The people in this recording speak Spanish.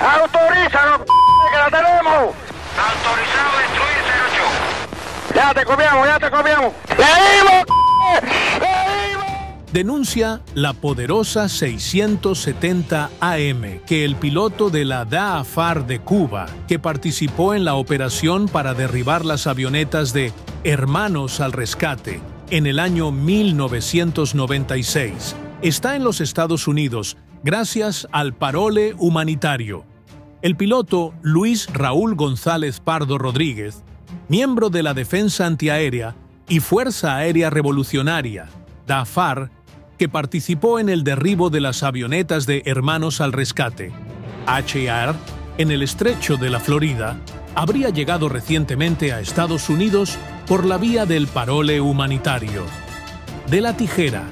Autorízanos, que la tenemos. Autorizado a destruir 08. Ya te copiamos, ya te copiamos. ¡Leímos! ¡Leímos! Denuncia la poderosa 670 AM que el piloto de la DAAFAR de Cuba, que participó en la operación para derribar las avionetas de Hermanos al Rescate en el año 1996, está en los Estados Unidos gracias al parole humanitario. El piloto Luis Raúl González Pardo Rodríguez, miembro de la Defensa Antiaérea y Fuerza Aérea Revolucionaria, DAFAR, que participó en el derribo de las avionetas de Hermanos al Rescate, HAR, en el estrecho de la Florida, habría llegado recientemente a Estados Unidos por la vía del parole humanitario. De la tijera